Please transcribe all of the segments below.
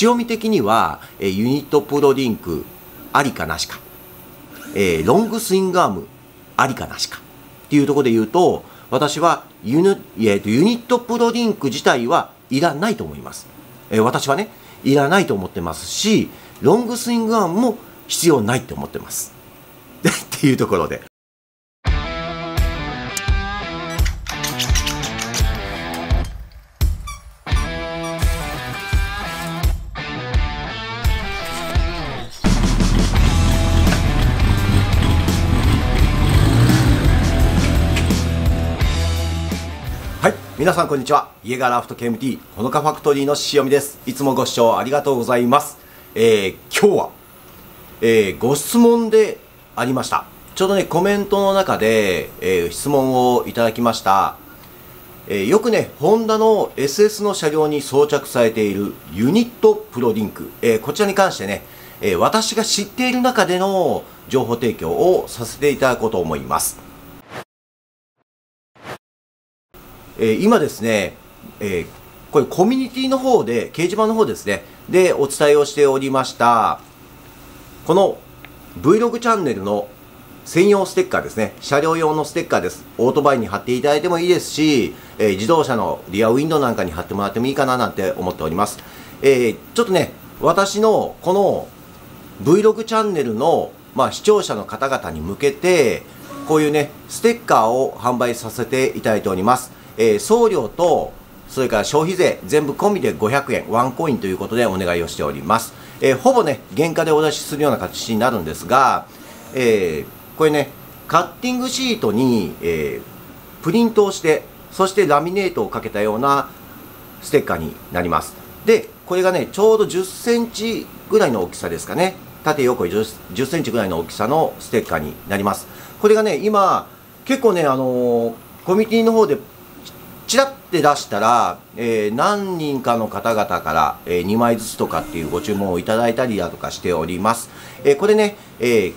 塩見的には、えユニットプロリンクありかなしか、えロングスイングアームありかなしか。っていうところで言うと私はユニ,、えユニットプロリンク自体はいらないと思います、え私はねいらないと思ってますしロングスイングアームも必要ないと思ってます。っていうところで。はい。皆さんこんにちは。家柄ラフト KMT ほのかファクトリーの塩見です。いつもご視聴ありがとうございます、えー、今日は、えー、ご質問でありました。ちょうどねコメントの中で、えー、質問をいただきました、えよくねホンダの SS の車両に装着されているユニットプロリンク、えこちらに関してね、え私が知っている中での情報提供をさせていただこうと思います。えー、今ですね、えー、これコミュニティの方で、掲示板の方ですね、でお伝えをしておりました、この Vlog チャンネルの専用ステッカーですね。車両用のステッカーです。オートバイに貼っていただいてもいいですし、えー、自動車のリアウィンドウなんかに貼ってもらってもいいかななんて思っております。えー、ちょっとね、私のこの Vlog チャンネルの、まあ、視聴者の方々に向けて、こういうね、ステッカーを販売させていただいております。えー、送料とそれから消費税全部込みで500円ワンコインということでお願いをしております、えー、ほぼね原価でお出しするような形になるんですが、えー、これねカッティングシートに、えプリントをしてそしてラミネートをかけたようなステッカーになります。でこれがねちょうど1 0センチぐらいの大きさですかね。縦横 10, 10センチぐらいの大きさのステッカーになります。これがね今結構ねあのー、コミュニティの方でちらって出したら、えー、何人かの方々から、えー、2枚ずつとかっていうご注文をいただいたりだとかしております。えー、これね、え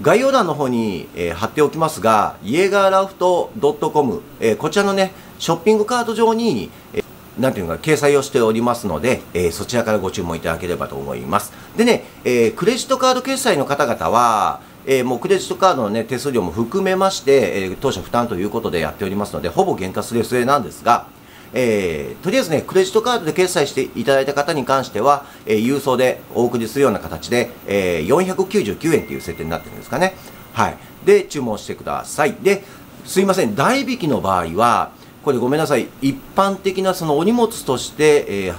概要欄の方に、え貼っておきますが、イエガーラフト .com、えこちらのね、ショッピングカート上に、えなんていうか、掲載をしておりますので、えそちらからご注文いただければと思います。でね、えクレジットカード決済の方々は、えー、もうクレジットカードの、ね、手数料も含めまして、えー、当社負担ということでやっておりますので、ほぼ原価すれすれなんですが、えー、とりあえずね、クレジットカードで決済していただいた方に関しては、えー、郵送でお送りするような形で、えー、499円という設定になってるんですかね。はい。で、注文してください。で、すいません、代引きの場合は、これごめんなさい、一般的なそのお荷物として、えー、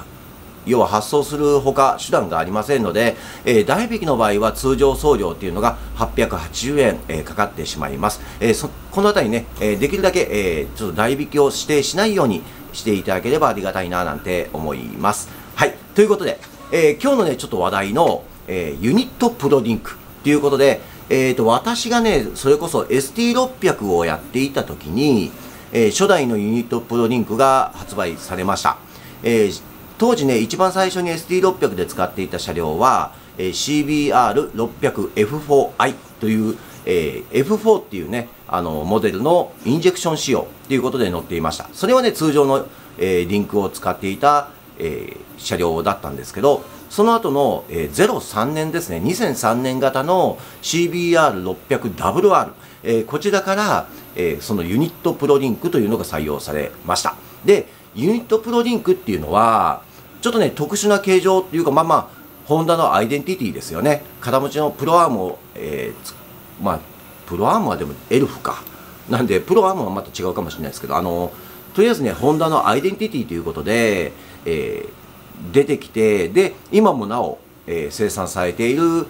要は発送するほか手段がありませんので、えー、代引きの場合は通常送料っていうのが880円、えー、かかってしまいます。えー、そこのあたりね、えできるだけ、えちょっと代引きを指定しないようにしていただければありがたいななんて思います。はい。ということで、え今日のね、ちょっと話題の、えユニットプロリンクということで、えーと、私がね、それこそ ST600 をやっていた時に、え初代のユニットプロリンクが発売されました。えー当時ね、一番最初に ST600 で使っていた車両は、えー、CBR600F4i という、えー、F4 っていうね、あの、モデルのインジェクション仕様ということで乗っていました。それはね、通常の、えー、リンクを使っていた、えー、車両だったんですけど、その後の、えー、03年ですね、2003年型の CBR600WR、えー、こちらから、えー、そのユニットプロリンクというのが採用されました。で、ユニットプロリンクっていうのは、ちょっとね、特殊な形状っていうか、まあまあ、ホンダのアイデンティティですよね。片持ちのプロアームを、えー、まあ、プロアームはでもエルフか。なんで、プロアームはまた違うかもしれないですけど、あの、とりあえずね、ホンダのアイデンティティということで、えー、出てきて、で、今もなお、えー、生産されている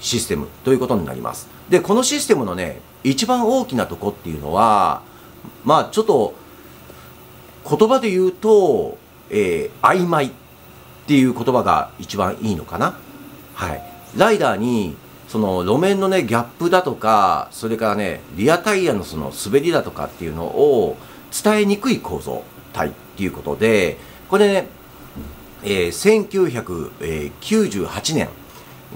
システムということになります。で、このシステムのね、一番大きなとこっていうのは、まあ、ちょっと、言葉で言うと、えー、曖昧っていう言葉が一番いいのかな。はい。ライダーに、その路面のね、ギャップだとか、それからね、リアタイヤのその滑りだとかっていうのを伝えにくい構造体っていうことで、これね、えー、1998年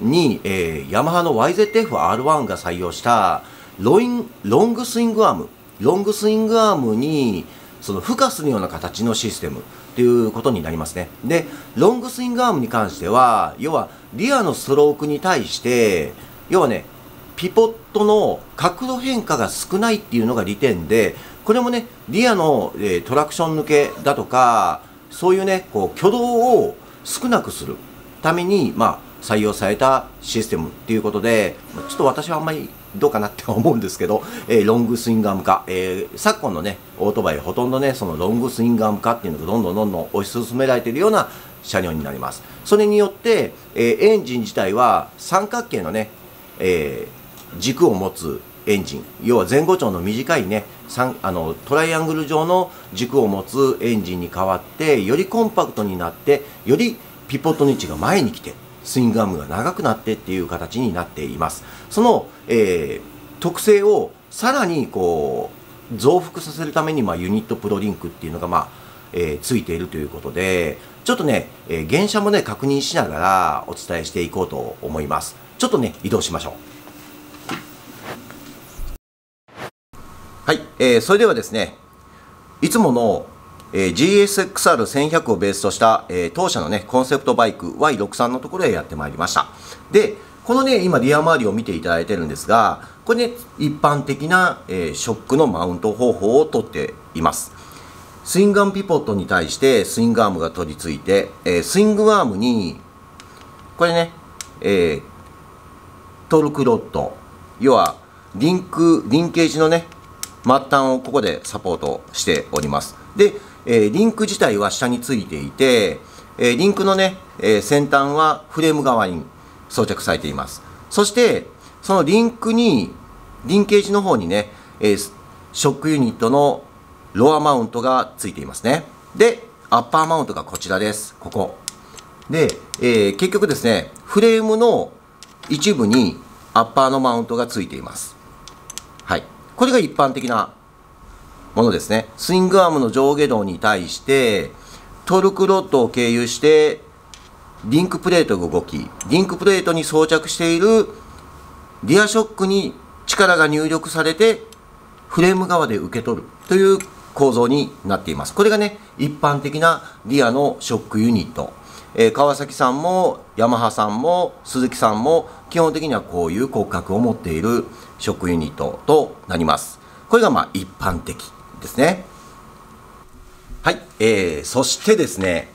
に、えー、ヤマハの YZF-R1 が採用したロインロングスイングアーム、ロングスイングアームにその付加するような形のシステムっていうことになりますね。で、ロングスイングアームに関しては、要はリアのストロークに対して、要はね、ピポットの角度変化が少ないっていうのが利点で、これもね、リアの、えー、トラクション抜けだとか、そういうね、こう挙動を少なくするために、まあ、採用されたシステムっていうことで、ちょっと私はあんまりどうかなって思うんですけど、えー、ロングスイングアーム化、えー、昨今のね、オートバイほとんどね、そのロングスイングアーム化っていうのがどんどんどんどん推し進められているような車両になります。それによって、えー、エンジン自体は三角形のね、え、軸を持つエンジン、要は前後長の短いね、あのトライアングル状の軸を持つエンジンに変わって、よりコンパクトになって、よりピポットの位置が前に来て、スイングアームが長くなってっていう形になっています。その、えー、特性をさらにこう増幅させるために、まあ、ユニットプロリンクっていうのが、まあえー、ついているということで、ちょっとね、えー、原車もね、確認しながらお伝えしていこうと思います。ちょっとね、移動しましょう。はい、えー、それではですね、いつものえー、GSXR1100 をベースとした、えー、当社のね、コンセプトバイク Y63 のところへやってまいりました。で、このね、今リア周りを見ていただいてるんですが、これね、一般的な、えー、ショックのマウント方法をとっています。スイングアームピポットに対してスイングアームが取り付いて、えー、スイングアームに、これね、えー、トルクロッド、要はリンク、リンケージのね、末端をここでサポートしております。で、え、リンク自体は下についていて、え、リンクのね、え、先端はフレーム側に装着されています。そして、そのリンクに、リンケージの方にね、えショックユニットのロアマウントがついていますね。で、アッパーマウントがこちらです。ここ。で、え結局ですね、フレームの一部にアッパーのマウントがついています。はい。これが一般的なものですね。スイングアームの上下動に対して、トルクロッドを経由して、リンクプレートが動き、リンクプレートに装着しているリアショックに力が入力されて、フレーム側で受け取るという構造になっています。これがね、一般的なリアのショックユニット。えー、川崎さんもヤマハさんも鈴木さんも基本的にはこういう骨格を持っているショックユニットとなります。これがまあ一般的ですね。はい、えー、そしてですね、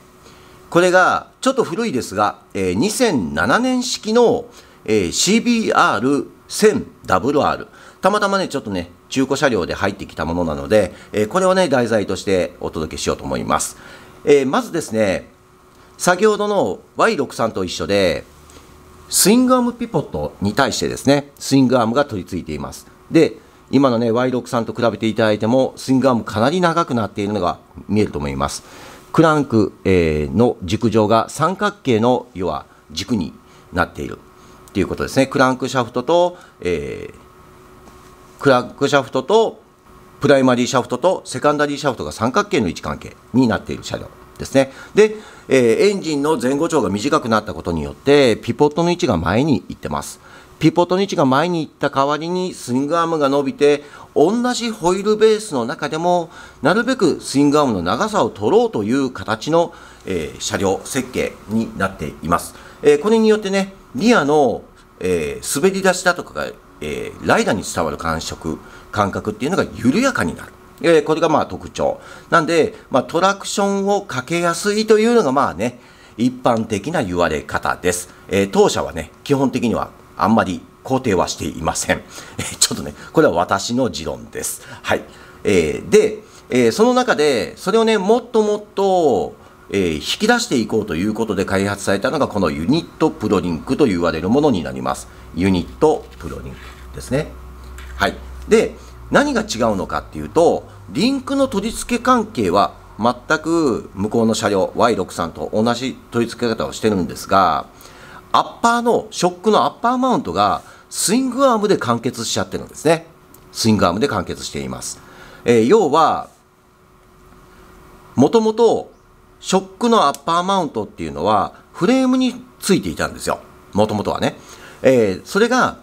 これがちょっと古いですが、えー、2007年式の、えー、CBR1000WR。たまたまね、ちょっとね、中古車両で入ってきたものなので、えー、これをね、題材としてお届けしようと思います。えー、まずですね、先ほどの Y63 と一緒で、スイングアームピポットに対してですね、スイングアームが取り付いています。で、今のね Y63 と比べていただいてもスイングアームかなり長くなっているのが見えると思いますクランク、えー、の軸上が三角形の要は軸になっているということですねクランクシャフトと、えー、クランクシャフトとプライマリーシャフトとセカンダリーシャフトが三角形の位置関係になっている車両ですね。で、えー、エンジンの前後長が短くなったことによって、ピポットの位置が前に行ってます。ピポットの位置が前に行った代わりにスイングアームが伸びて同じホイールベースの中でもなるべくスイングアームの長さを取ろうという形の、えー、車両設計になっています、えー、これによってねリアの、えー、滑り出しだとかが、えライダーに伝わる感触感覚っていうのが緩やかになるえこれがまあ特徴。なんで、まあ、トラクションをかけやすいというのがまあね、一般的な言われ方です。え、当社はね、基本的にはあんまり肯定はしていません。ちょっとね、これは私の持論です。はい。えー、で、えー、その中で、それをね、もっともっと、えー、引き出していこうということで開発されたのが、このユニットプロリンクと言われるものになります。ユニットプロリンクですね。はい。で、何が違うのかっていうと、リンクの取り付け関係は全く向こうの車両 Y63 と同じ取り付け方をしてるんですが、アッパーの、ショックのアッパーマウントがスイングアームで完結しちゃってるんですね。スイングアームで完結しています。えー、要は、もともとショックのアッパーマウントっていうのはフレームについていたんですよ。もともとはね。えー、それが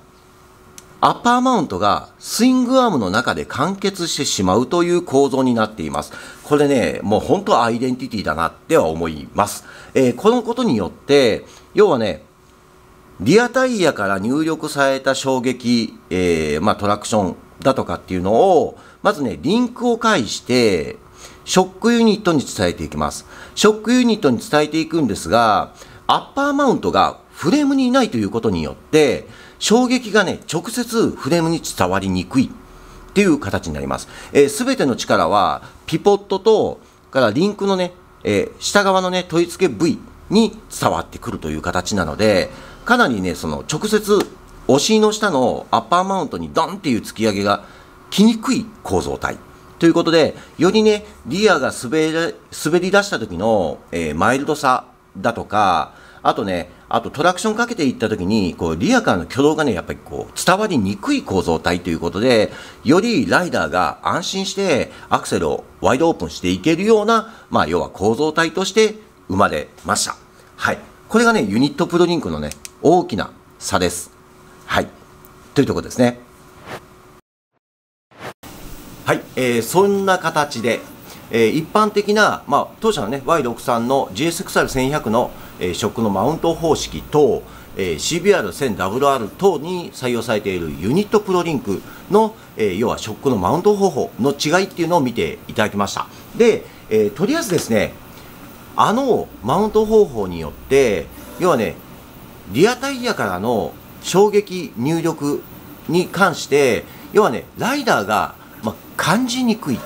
アッパーマウントがスイングアームの中で完結してしまうという構造になっています。これね、もう本当アイデンティティだなっては思います。えー、このことによって、要はね、リアタイヤから入力された衝撃、えー、まあ、トラクションだとかっていうのを、まずね、リンクを介して、ショックユニットに伝えていきます。ショックユニットに伝えていくんですが、アッパーマウントがフレームにいないということによって、衝撃がね、直接フレームに伝わりにくいっていう形になります。す、え、べ、ての力は、ピポットと、からリンクのね、えー、下側のね、取り付け部位に伝わってくるという形なので、かなりね、その直接、お尻の下のアッパーマウントにドンっていう突き上げが来にくい構造体。ということで、よりね、リアが滑り滑り出した時の、えー、マイルドさだとか、あとね、あとトラクションかけていった時に、こう、リアからの挙動がね、やっぱりこう、伝わりにくい構造体ということで、よりライダーが安心してアクセルをワイドオープンしていけるような、まあ、要は構造体として生まれました。はい。これがね、ユニットプロリンクのね、大きな差です。はい。というところですね。はい。えー、そんな形で、えー、一般的な、まあ、当社のね、Y63 の GSXR1100 の、えー、ショックのマウント方式と、えー、CBR1000WR 等に採用されているユニットプロリンクの、えー、要はショックのマウント方法の違いっていうのを見ていただきました。で、えー、とりあえずですね、あのマウント方法によって、要はね、リアタイヤからの衝撃入力に関して、要はね、ライダーが、ま、感じにくい。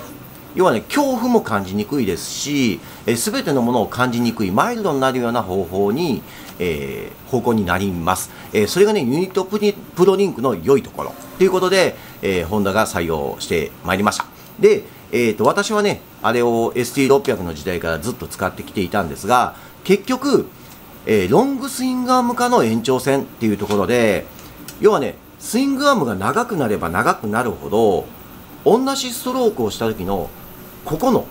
要はね、恐怖も感じにくいですし、す、べ、てのものを感じにくい、マイルドになるような方法に、えー、方向になります。えー、それがね、ユニットププロリンクの良いところということで、えー、ホンダが採用してまいりました。で、えーと、私はね、あれを ST600 の時代からずっと使ってきていたんですが、結局、えー、ロングスイングアーム化の延長線っていうところで、要はね、スイングアームが長くなれば長くなるほど、同じストロークをした時の、ここの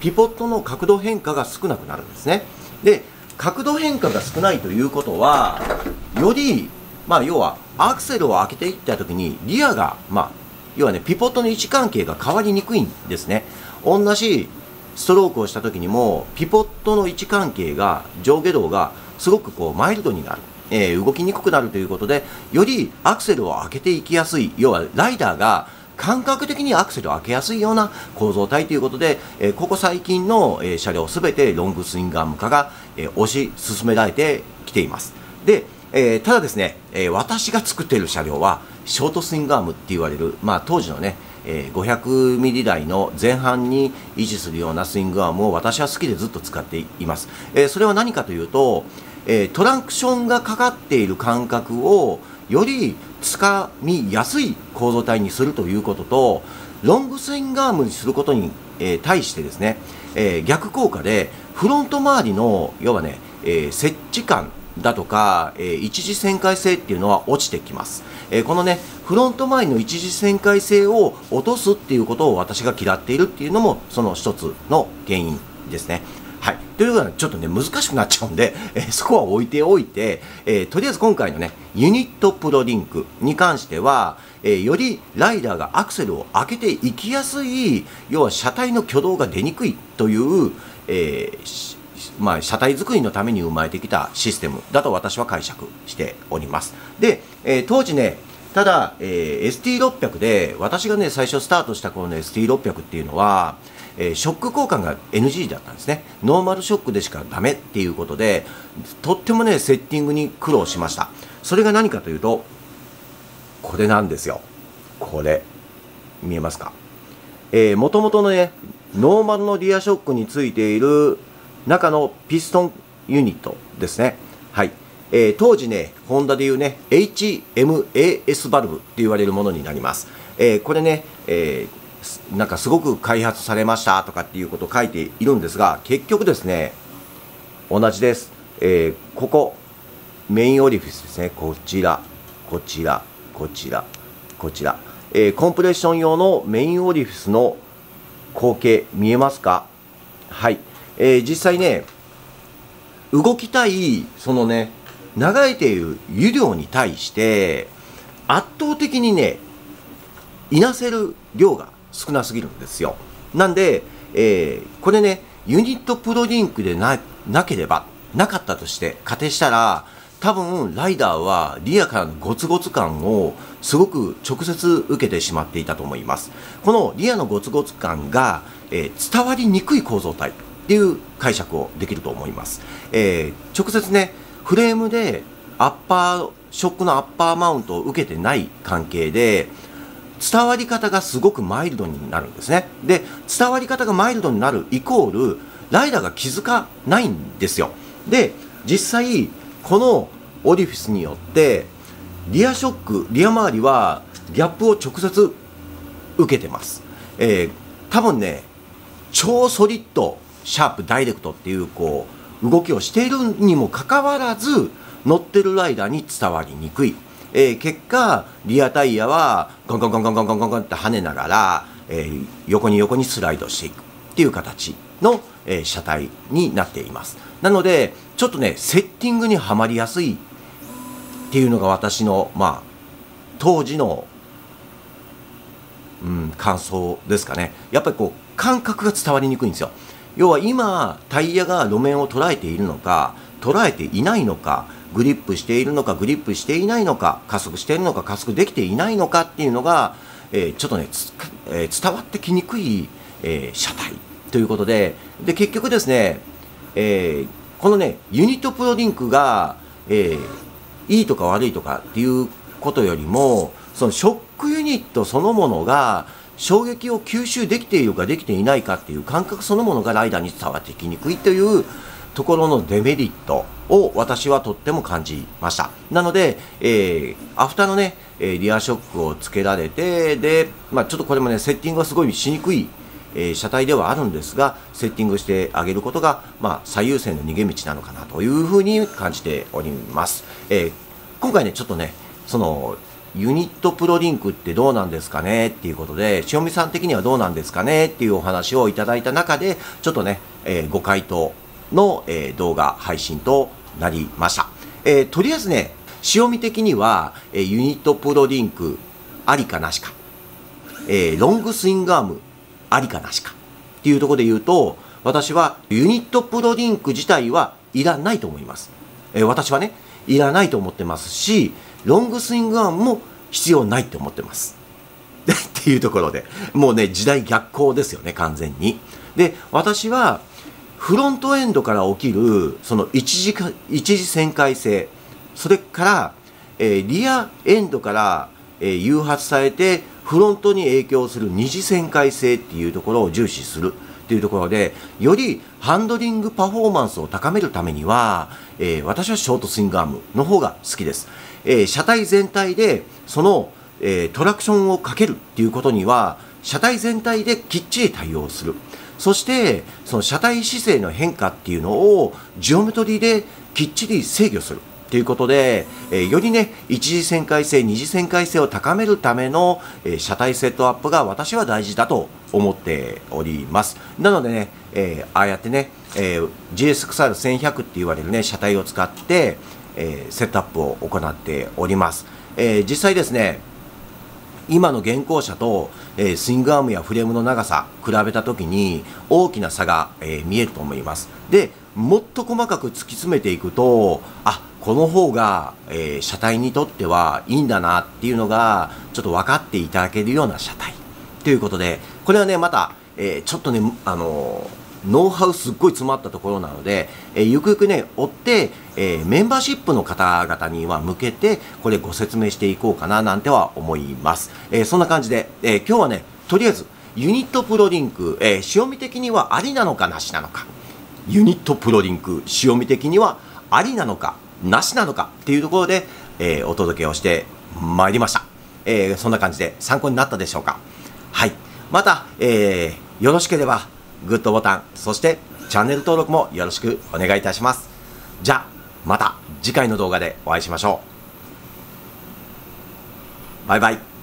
ピポットの角度変化が少なくなるんですね。で、角度変化が少ないということは、より、まあ、要は、アクセルを開けていった時に、リアが、まあ、要はね、ピポットの位置関係が変わりにくいんですね。同じストロークをした時にも、ピポットの位置関係が、上下動がすごくこうマイルドになる。えー、動きにくくなるということで、よりアクセルを開けていきやすい、要はライダーが感覚的にアクセルを開けやすいような構造体ということで、えー、ここ最近の、えー、車両すべてロングスイングアーム化が、えー、推し進められてきています。で、えただですね、え私が作っている車両は、ショートスイングアームって言われる、まあ、当時のね、え500ミリ台の前半に維持するようなスイングアームを私は好きでずっと使っています。えそれは何かというと、えトランクションがかかっている感覚をよりつかみやすい構造体にするということと、ロングスイングアームにすることに、え対してですね、え逆効果でフロント周りの要はね、え設置感だとか、え一時旋回性っていうのは落ちてきます。えこのね、フロント前の一時旋回性を落とすっていうことを私が嫌っているっていうのも、その一つの原因ですね。はい。ということは、ちょっとね、難しくなっちゃうんで、えー、そこは置いておいて、えー、とりあえず今回のね、ユニットプロリンクに関しては、えー、よりライダーがアクセルを開けていきやすい、要は車体の挙動が出にくいという、えまあ、車体作りのために生まれてきたシステムだと私は解釈しております。で、え当時ね、ただ、えー、ST600 で、私がね、最初スタートした頃の ST600 っていうのは、えー、ショック交換が NG だったんですね。ノーマルショックでしかダメっていうことで、とってもね、セッティングに苦労しました。それが何かというと、これなんですよ。これ。見えますか？えー、もともとのね、ノーマルのリアショックについている中のピストンユニットですね。はい。えー、当時ね、ホンダでいうね、HMAS バルブって言われるものになります。えー、これね、えー、なんかすごく開発されましたとかっていうことを書いているんですが、結局ですね、同じです。えここ、メインオリフィスですね。こちら、こちら、こちら、こちら。えコンプレッション用のメインオリフィスの光景見えますか？はい。え実際ね、動きたい、そのね、流れている湯量に対して、圧倒的にねいなせる量が少なすぎるんですよ。なんで、えー、これねユニットプロリンクでななければなかったとして仮定したら多分ライダーはリアからのゴツゴツ感をすごく直接受けてしまっていたと思います。このリアのゴツゴツ感が、えー、伝わりにくい構造体。っていう解釈をできると思います、えー、直接ねフレームでアッパーショックのアッパーマウントを受けてない関係で伝わり方がすごくマイルドになるんですね。で伝わり方がマイルドになるイコールライダーが気づかないんですよ。で実際このオリフィスによってリアショックリア周りはギャップを直接受けてます、えー、多分ね超ソリッドシャープダイレクトっていうこう動きをしているにもかかわらず乗ってるライダーに伝わりにくい、えー、結果リアタイヤはゴンゴンゴンゴンゴンゴンゴンゴンって跳ねながら、えー、横に横にスライドしていく。っていう形の、えー、車体になっています。なのでちょっとねセッティングにはまりやすいっていうのが私のまあ当時のうん、感想ですかね。やっぱりこう感覚が伝わりにくいんですよ。要は今タイヤが路面を捉えているのか捉えていないのかグリップしているのかグリップしていないのか加速しているのか加速できていないのかっていうのが、えー、ちょっとね、えー、伝わってきにくい、えー、車体ということでで結局ですね、えー、このねユニットプロリンクが、えー、いいとか悪いとかっていうことよりもそのショックユニットそのものが衝撃を吸収できているかできていないかっていう感覚そのものがライダーに伝わってきにくいというところのデメリットを私はとっても感じました。なので、えー、アフターのね、えリアショックをつけられて、で、まあ、ちょっとこれもね、セッティングはすごいしにくい、えー、車体ではあるんですが、セッティングしてあげることが、まあ、最優先の逃げ道なのかなというふうに感じております。えー、今回ね、ちょっとね、その、ユニットプロリンクってどうなんですかねっていうことで、塩見さん的にはどうなんですかねっていうお話をいただいた中で、ちょっとね、えー、ご回答の、えー、動画配信となりました。えー、とりあえずね、塩見的には、え、ユニットプロリンクありかなしか、え、ロングスイングアームありかなしかっていうところで言うと、私はユニットプロリンク自体はいらないと思います。え、私はね、いらないと思ってますし、ロングスイングアームも必要ないって思ってます。っていうところで、もうね、時代逆行ですよね、完全に。で、私は、フロントエンドから起きるその一時一時旋回性それから、えー、リアエンドから、えー、誘発されてフロントに影響する二次旋回性っていうところを重視するっていうところでよりハンドリングパフォーマンスを高めるためには、えー、私はショートスイングアームの方が好きです、え、車体全体でその、え、トラクションをかけるっていうことには車体全体できっちり対応する。そしてその車体姿勢の変化っていうのをジオメトリーできっちり制御する。ということで、えー、よりね一次旋回性二次旋回性を高めるための、えー、車体セットアップが私は大事だと思っております。なのでね、えー、ああやってね、えー、GSXR1100 って言われるね車体を使って、えー、セットアップを行っております、えー、実際ですね今の現行車と、えー、スイングアームやフレームの長さ比べた時に大きな差が、え、見えると思います。でもっと細かく突き詰めていくとあこの方が、え、車体にとってはいいんだなっていうのがちょっと分かっていただけるような車体。ということでこれはねまた、えちょっとねあのノウハウすっごい詰まったところなので、えー、ゆくゆくね、追って、えー、メンバーシップの方々には向けて、これご説明していこうかななんては思います。えー、そんな感じで、え今日はね、とりあえず、ユニットプロリンク、え塩見的にはありなのかなしなのか。ユニットプロリンク、塩見的にはありなのか、なしなのかっていうところで、えお届けをしてまいりました。えそんな感じで参考になったでしょうか。はい。また、えよろしければ、グッドボタン、そしてチャンネル登録もよろしくお願いいたします。じゃあ、また次回の動画でお会いしましょう。バイバイ。